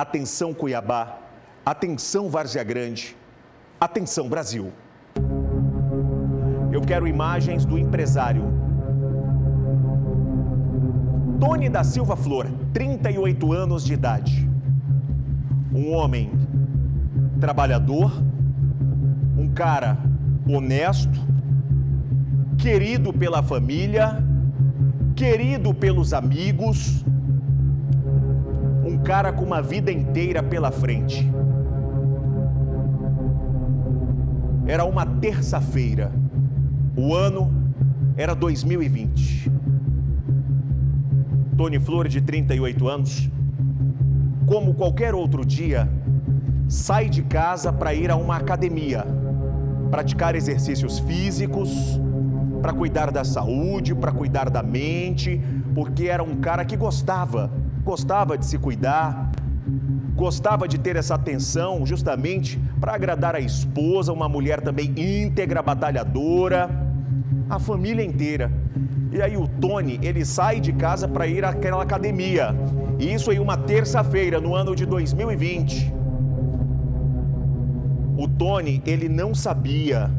Atenção Cuiabá, atenção Várzea Grande, atenção Brasil. Eu quero imagens do empresário. Tony da Silva Flor, 38 anos de idade. Um homem trabalhador, um cara honesto, querido pela família, querido pelos amigos, cara com uma vida inteira pela frente. Era uma terça-feira, o ano era 2020. Tony Flor, de 38 anos, como qualquer outro dia, sai de casa para ir a uma academia, praticar exercícios físicos, para cuidar da saúde, para cuidar da mente, porque era um cara que gostava, gostava de se cuidar, gostava de ter essa atenção justamente para agradar a esposa, uma mulher também íntegra, batalhadora, a família inteira. E aí o Tony, ele sai de casa para ir àquela academia. E isso em uma terça-feira, no ano de 2020. O Tony, ele não sabia,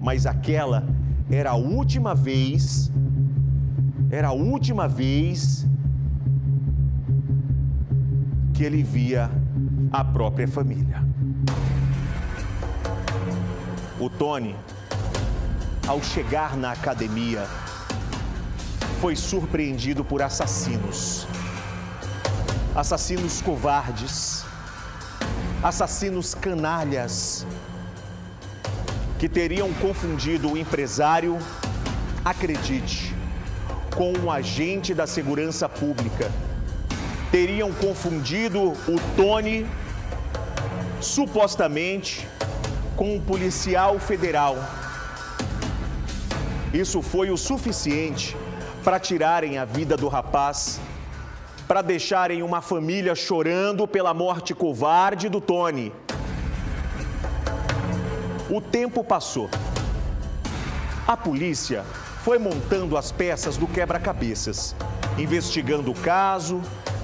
mas aquela era a última vez, era a última vez que ele via a própria família. O Tony ao chegar na academia, foi surpreendido por assassinos. Assassinos covardes, assassinos canalhas, que teriam confundido o empresário, acredite, com um agente da segurança pública. Teriam confundido o Tony, supostamente, com um policial federal isso foi o suficiente para tirarem a vida do rapaz, para deixarem uma família chorando pela morte covarde do Tony. O tempo passou. A polícia foi montando as peças do quebra-cabeças, investigando o caso,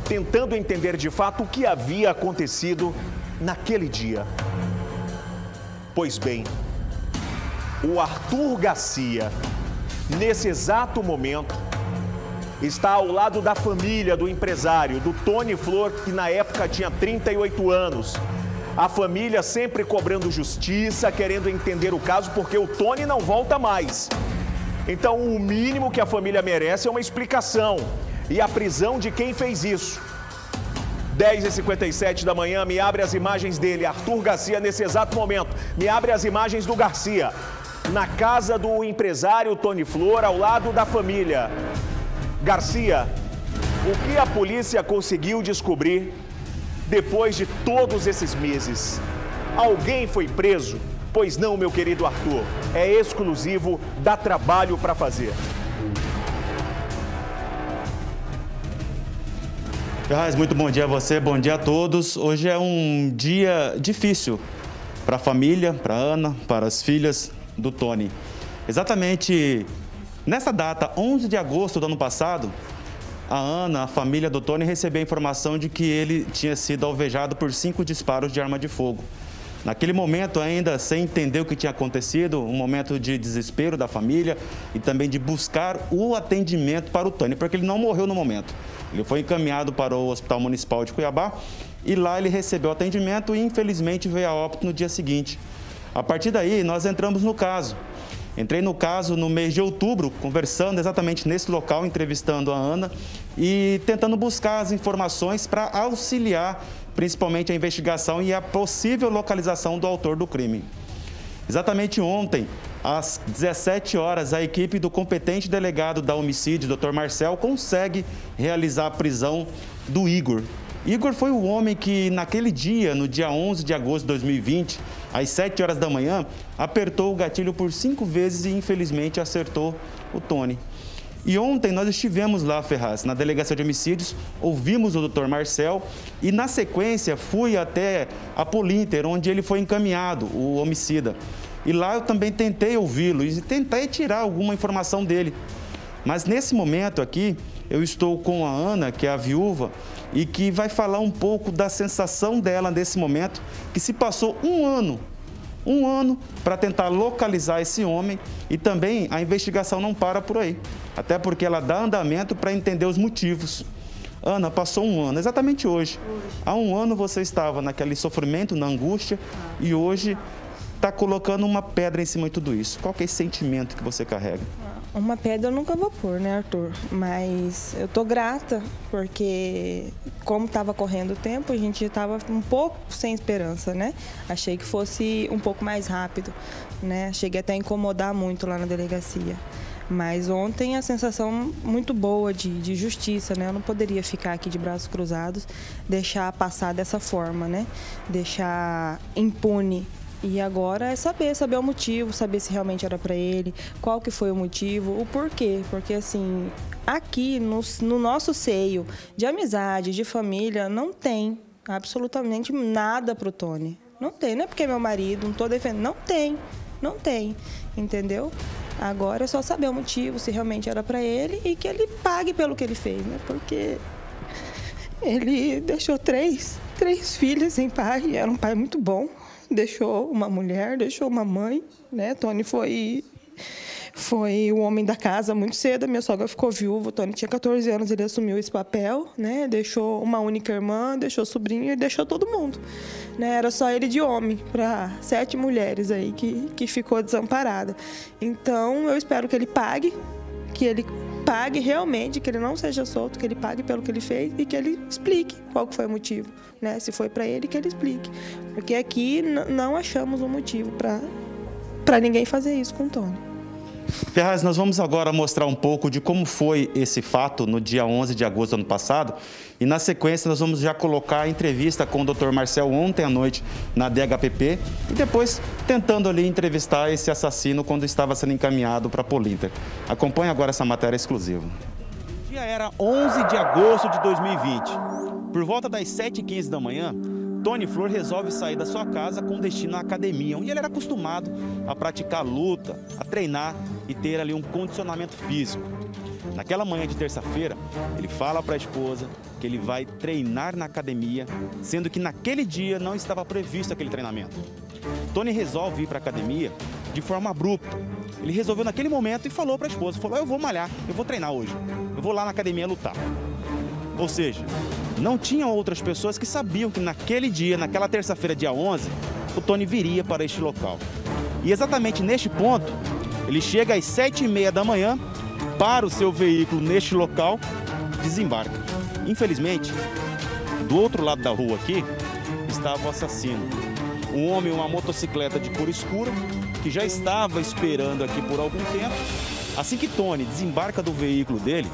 tentando entender de fato o que havia acontecido naquele dia. Pois bem, o Arthur Garcia, nesse exato momento, está ao lado da família do empresário, do Tony Flor, que na época tinha 38 anos. A família sempre cobrando justiça, querendo entender o caso, porque o Tony não volta mais. Então, o mínimo que a família merece é uma explicação e a prisão de quem fez isso. 10h57 da manhã, me abre as imagens dele, Arthur Garcia, nesse exato momento. Me abre as imagens do Garcia na casa do empresário Tony Flor, ao lado da família. Garcia, o que a polícia conseguiu descobrir depois de todos esses meses? Alguém foi preso? Pois não, meu querido Arthur, é exclusivo, dá trabalho para fazer. Ferraz, muito bom dia a você, bom dia a todos. Hoje é um dia difícil para a família, para a Ana, para as filhas, do Tony. Exatamente nessa data, 11 de agosto do ano passado, a Ana, a família do Tony, recebeu a informação de que ele tinha sido alvejado por cinco disparos de arma de fogo. Naquele momento, ainda sem entender o que tinha acontecido, um momento de desespero da família e também de buscar o atendimento para o Tony, porque ele não morreu no momento. Ele foi encaminhado para o Hospital Municipal de Cuiabá e lá ele recebeu atendimento e, infelizmente, veio a óbito no dia seguinte. A partir daí, nós entramos no caso. Entrei no caso no mês de outubro, conversando exatamente nesse local, entrevistando a Ana e tentando buscar as informações para auxiliar principalmente a investigação e a possível localização do autor do crime. Exatamente ontem, às 17 horas, a equipe do competente delegado da homicídio, Dr. Marcel, consegue realizar a prisão do Igor. Igor foi o homem que, naquele dia, no dia 11 de agosto de 2020, às 7 horas da manhã, apertou o gatilho por cinco vezes e infelizmente acertou o Tony. E ontem nós estivemos lá, Ferraz, na delegacia de homicídios, ouvimos o doutor Marcel e, na sequência, fui até a Polinter, onde ele foi encaminhado, o homicida. E lá eu também tentei ouvi-lo e tentei tirar alguma informação dele. Mas nesse momento aqui, eu estou com a Ana, que é a viúva, e que vai falar um pouco da sensação dela nesse momento, que se passou um ano, um ano para tentar localizar esse homem e também a investigação não para por aí, até porque ela dá andamento para entender os motivos. Ana, passou um ano, exatamente hoje. hoje. Há um ano você estava naquele sofrimento, na angústia, ah. e hoje está colocando uma pedra em cima de tudo isso. Qual é esse sentimento que você carrega? Uma pedra eu nunca vou pôr, né, Arthur? Mas eu tô grata, porque como estava correndo o tempo, a gente estava um pouco sem esperança, né? Achei que fosse um pouco mais rápido, né? Cheguei até a incomodar muito lá na delegacia. Mas ontem a sensação muito boa de, de justiça, né? Eu não poderia ficar aqui de braços cruzados, deixar passar dessa forma, né? Deixar impune e agora é saber, saber o motivo, saber se realmente era para ele, qual que foi o motivo, o porquê. Porque assim, aqui no, no nosso seio de amizade, de família, não tem absolutamente nada pro Tony. Não tem, não é porque é meu marido, não tô defendendo. Não tem, não tem, entendeu? Agora é só saber o motivo, se realmente era para ele e que ele pague pelo que ele fez, né? Porque ele deixou três, três filhas sem pai, era um pai muito bom. Deixou uma mulher, deixou uma mãe, né? Tony foi foi o homem da casa muito cedo. A minha sogra ficou viúva. O Tony tinha 14 anos, ele assumiu esse papel, né? Deixou uma única irmã, deixou sobrinho e deixou todo mundo. Né? Era só ele de homem para sete mulheres aí que, que ficou desamparada. Então, eu espero que ele pague, que ele pague realmente, que ele não seja solto, que ele pague pelo que ele fez e que ele explique qual foi o motivo, né? Se foi para ele, que ele explique. Porque aqui não achamos um motivo para ninguém fazer isso com o Tony. Ferraz, nós vamos agora mostrar um pouco de como foi esse fato no dia 11 de agosto do ano passado. E na sequência nós vamos já colocar a entrevista com o Dr. Marcel ontem à noite na DHPP e depois tentando ali entrevistar esse assassino quando estava sendo encaminhado para a Polinter. Acompanhe agora essa matéria exclusiva. O dia era 11 de agosto de 2020. Por volta das 7h15 da manhã, Tony Flor resolve sair da sua casa com destino à academia, onde ele era acostumado a praticar luta, a treinar e ter ali um condicionamento físico. Naquela manhã de terça-feira, ele fala para a esposa que ele vai treinar na academia, sendo que naquele dia não estava previsto aquele treinamento. Tony resolve ir para a academia de forma abrupta. Ele resolveu naquele momento e falou para a esposa, falou, eu vou malhar, eu vou treinar hoje, eu vou lá na academia lutar. Ou seja, não tinham outras pessoas que sabiam que naquele dia, naquela terça-feira, dia 11, o Tony viria para este local. E exatamente neste ponto, ele chega às sete e meia da manhã, para o seu veículo neste local, desembarca. Infelizmente, do outro lado da rua aqui, estava o assassino. Um homem uma motocicleta de cor escura, que já estava esperando aqui por algum tempo. Assim que Tony desembarca do veículo dele,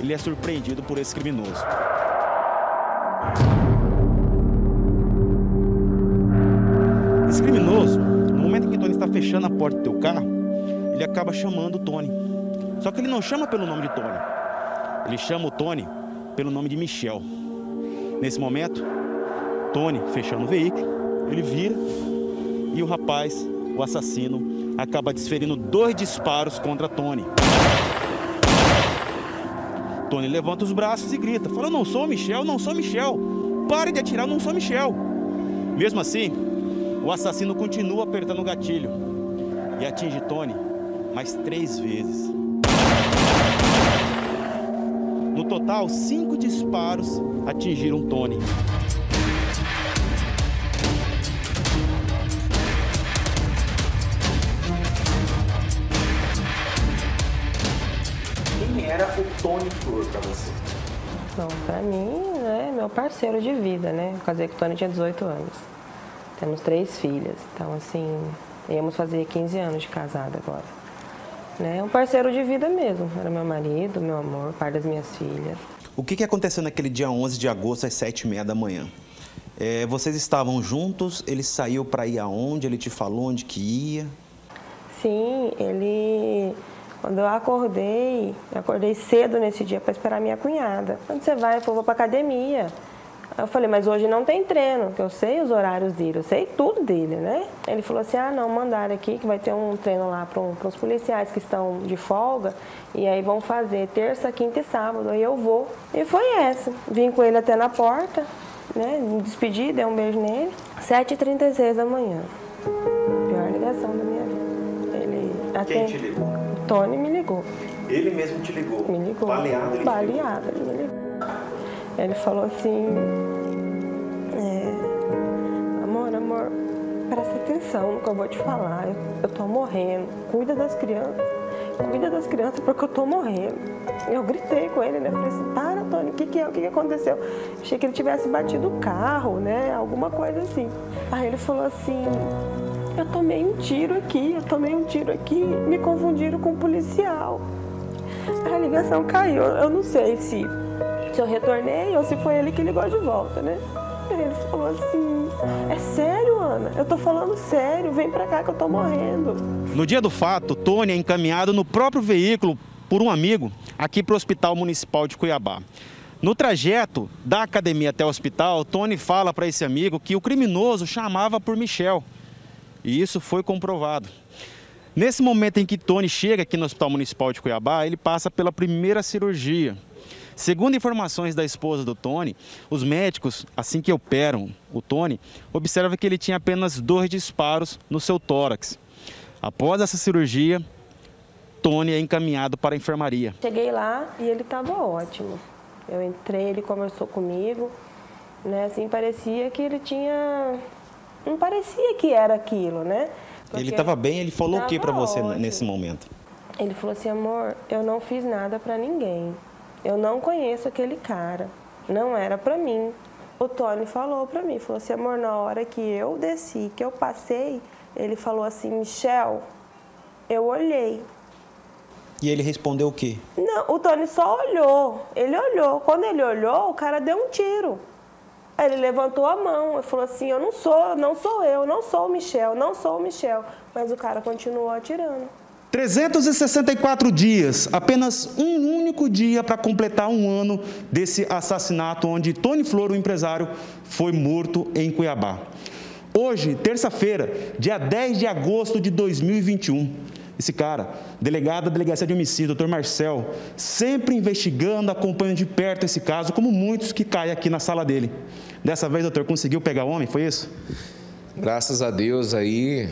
ele é surpreendido por esse criminoso. Esse criminoso, no momento em que Tony está fechando a porta do teu carro, ele acaba chamando o Tony. Só que ele não chama pelo nome de Tony. Ele chama o Tony pelo nome de Michel. Nesse momento, Tony, fechando o veículo, ele vira e o rapaz, o assassino, acaba desferindo dois disparos contra Tony. Tony levanta os braços e grita: Fala, não sou Michel, não sou Michel. Pare de atirar, não sou Michel. Mesmo assim, o assassino continua apertando o gatilho e atinge Tony mais três vezes. No total, cinco disparos atingiram Tony. Tony Flor para você? Bom, para mim, é meu parceiro de vida, né? Eu casei com o Tony tinha 18 anos. Temos três filhas, então assim, íamos fazer 15 anos de casada agora. Né? Um parceiro de vida mesmo, era meu marido, meu amor, pai das minhas filhas. O que, que aconteceu naquele dia 11 de agosto às 7h30 da manhã? É, vocês estavam juntos, ele saiu para ir aonde? Ele te falou onde que ia? Sim, ele quando eu acordei, eu acordei cedo nesse dia para esperar minha cunhada. Quando você vai, eu vou para academia. Eu falei, mas hoje não tem treino, que eu sei os horários dele, eu sei tudo dele, né? Ele falou assim, ah, não, mandaram aqui que vai ter um treino lá para os policiais que estão de folga e aí vão fazer terça, quinta e sábado, aí eu vou. E foi essa, vim com ele até na porta, né, me despedi, dei um beijo nele, 7h36 da manhã, pior ligação da minha vida. Ele Quem te ligou? Tony me ligou. Ele mesmo te ligou? Me ligou. Baleado? Ele Baleado, ele me ligou. Ele falou assim, é, amor, amor, presta atenção no que eu vou te falar. Eu, eu tô morrendo. Cuida das crianças. Cuida das crianças porque eu tô morrendo. Eu gritei com ele, né? Falei assim, para, Tony, o que, que é? O que, que aconteceu? Achei que ele tivesse batido o carro, né? Alguma coisa assim. Aí ele falou assim, tomei um tiro aqui, eu tomei um tiro aqui, me confundiram com um policial. A ligação caiu. Eu não sei se, se eu retornei ou se foi ele que ligou de volta, né? Ele falou assim: É sério, Ana? Eu tô falando sério, vem pra cá que eu tô morrendo. No dia do fato, Tony é encaminhado no próprio veículo por um amigo aqui para o Hospital Municipal de Cuiabá. No trajeto da academia até o hospital, Tony fala para esse amigo que o criminoso chamava por Michel. E isso foi comprovado. Nesse momento em que Tony chega aqui no Hospital Municipal de Cuiabá, ele passa pela primeira cirurgia. Segundo informações da esposa do Tony, os médicos, assim que operam o Tony, observam que ele tinha apenas dois disparos no seu tórax. Após essa cirurgia, Tony é encaminhado para a enfermaria. Cheguei lá e ele estava ótimo. Eu entrei, ele conversou comigo, né? Assim, parecia que ele tinha... Não parecia que era aquilo, né? Porque ele estava bem, ele falou o que para você ótimo. nesse momento? Ele falou assim, amor, eu não fiz nada para ninguém. Eu não conheço aquele cara. Não era para mim. O Tony falou para mim, falou assim, amor, na hora que eu desci, que eu passei, ele falou assim, Michel, eu olhei. E ele respondeu o quê? Não, o Tony só olhou. Ele olhou. Quando ele olhou, o cara deu um tiro. Aí ele levantou a mão e falou assim: Eu não sou, não sou eu, não sou o Michel, não sou o Michel. Mas o cara continuou atirando. 364 dias, apenas um único dia para completar um ano desse assassinato, onde Tony Flor, o empresário, foi morto em Cuiabá. Hoje, terça-feira, dia 10 de agosto de 2021, esse cara, delegado da Delegacia de Homicídio, doutor Marcel, sempre investigando, acompanhando de perto esse caso, como muitos que caem aqui na sala dele. Dessa vez, doutor, conseguiu pegar o homem, foi isso? Graças a Deus aí,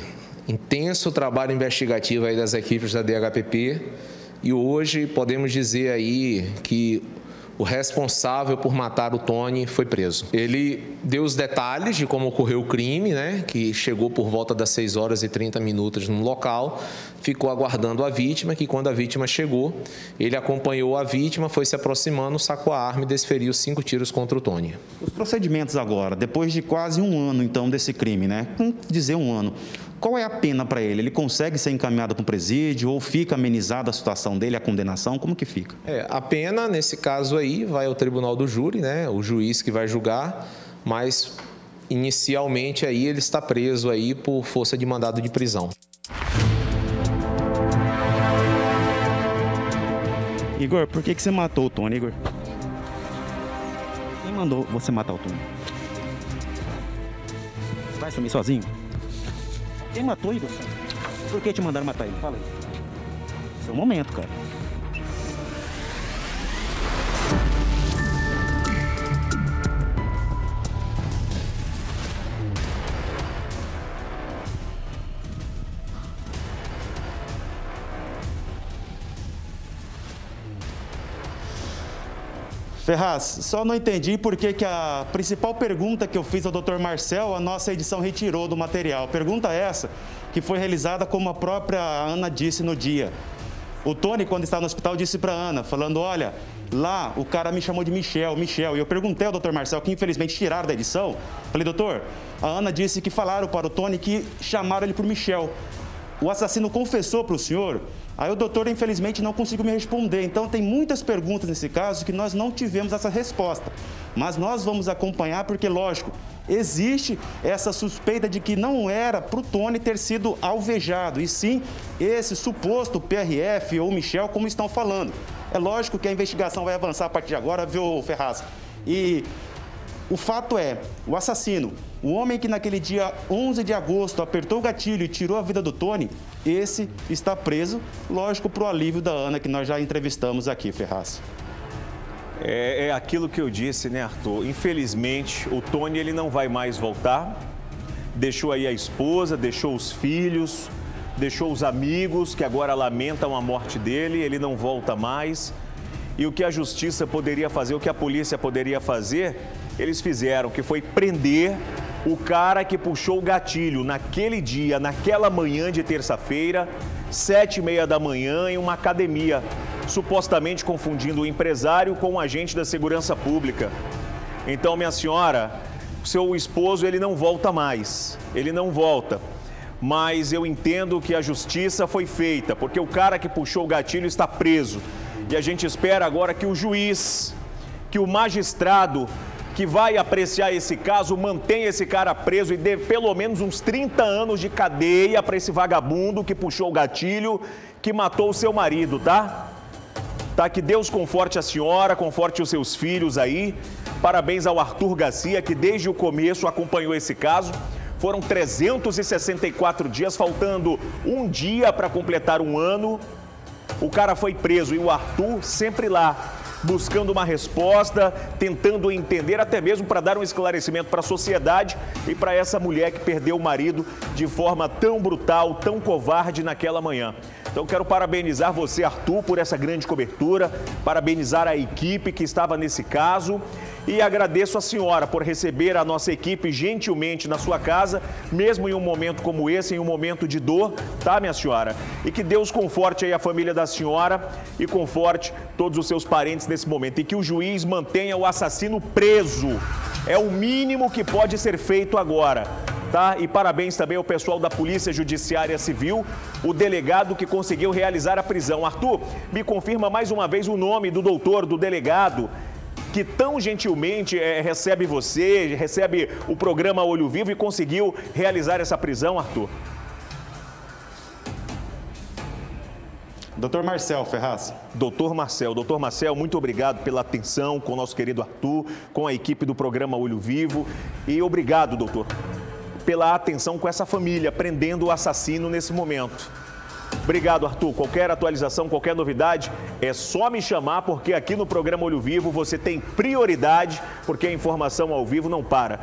intenso trabalho investigativo aí das equipes da DHPP e hoje podemos dizer aí que o responsável por matar o Tony foi preso. Ele deu os detalhes de como ocorreu o crime, né, que chegou por volta das 6 horas e 30 minutos no local, ficou aguardando a vítima, que quando a vítima chegou, ele acompanhou a vítima, foi se aproximando, sacou a arma e desferiu cinco tiros contra o Tony. Os procedimentos agora, depois de quase um ano então desse crime, né, vamos dizer um ano, qual é a pena para ele? Ele consegue ser encaminhado para o presídio ou fica amenizada a situação dele, a condenação? Como que fica? É, a pena, nesse caso aí, vai ao tribunal do júri, né? O juiz que vai julgar, mas inicialmente aí ele está preso aí por força de mandado de prisão. Igor, por que, que você matou o Tony, Igor? Quem mandou você matar o Tony? Vai sumir sozinho? Quem matou Igor? Por que te mandaram matar ele? Fala aí. Seu momento, cara. Ferraz, só não entendi por que, a principal pergunta que eu fiz ao Dr. Marcel, a nossa edição retirou do material. Pergunta essa que foi realizada como a própria Ana disse no dia. O Tony, quando estava no hospital, disse para Ana, falando, olha, lá o cara me chamou de Michel, Michel. E eu perguntei ao Dr. Marcel, que infelizmente tiraram da edição, falei, doutor, a Ana disse que falaram para o Tony que chamaram ele por Michel. O assassino confessou para o senhor Aí o doutor, infelizmente, não conseguiu me responder. Então, tem muitas perguntas nesse caso que nós não tivemos essa resposta. Mas nós vamos acompanhar porque, lógico, existe essa suspeita de que não era para o Tony ter sido alvejado, e sim esse suposto PRF ou Michel, como estão falando. É lógico que a investigação vai avançar a partir de agora, viu, Ferraz? E O fato é, o assassino, o homem que naquele dia 11 de agosto apertou o gatilho e tirou a vida do Tony, esse está preso, lógico, para o alívio da Ana, que nós já entrevistamos aqui, Ferraz. É, é, aquilo que eu disse, né, Arthur? Infelizmente, o Tony ele não vai mais voltar. Deixou aí a esposa, deixou os filhos, deixou os amigos que agora lamentam a morte dele. Ele não volta mais. E o que a justiça poderia fazer, o que a polícia poderia fazer, eles fizeram, que foi prender o cara que puxou o gatilho naquele dia, naquela manhã de terça-feira, sete e meia da manhã, em uma academia, supostamente confundindo o empresário com o agente da segurança pública. Então, minha senhora, seu esposo ele não volta mais, ele não volta. Mas eu entendo que a justiça foi feita, porque o cara que puxou o gatilho está preso. E a gente espera agora que o juiz, que o magistrado que vai apreciar esse caso mantenha esse cara preso e dê pelo menos uns 30 anos de cadeia para esse vagabundo que puxou o gatilho, que matou o seu marido, tá? Tá? Que Deus conforte a senhora, conforte os seus filhos aí. Parabéns ao Arthur Garcia, que desde o começo acompanhou esse caso. Foram 364 dias, faltando um dia para completar um ano. O cara foi preso e o Arthur sempre lá, buscando uma resposta, tentando entender, até mesmo para dar um esclarecimento para a sociedade e para essa mulher que perdeu o marido de forma tão brutal, tão covarde naquela manhã. Então quero parabenizar você, Arthur, por essa grande cobertura, parabenizar a equipe que estava nesse caso e agradeço a senhora por receber a nossa equipe gentilmente na sua casa, mesmo em um momento como esse, em um momento de dor, tá, minha senhora? E que Deus conforte aí a família da senhora e conforte todos os seus parentes nesse momento e que o juiz mantenha o assassino preso. É o mínimo que pode ser feito agora tá? E parabéns também ao pessoal da Polícia Judiciária Civil, o delegado que conseguiu realizar a prisão. Arthur, me confirma mais uma vez o nome do doutor, do delegado, que tão gentilmente é, recebe você, recebe o programa Olho Vivo e conseguiu realizar essa prisão, Arthur. Doutor Marcel Ferraz. Doutor Marcel, doutor Marcel, muito obrigado pela atenção com o nosso querido Arthur, com a equipe do programa Olho Vivo. E obrigado, doutor, pela atenção com essa família, prendendo o assassino nesse momento. Obrigado, Arthur. Qualquer atualização, qualquer novidade, é só me chamar, porque aqui no programa Olho Vivo você tem prioridade, porque a informação ao vivo não para.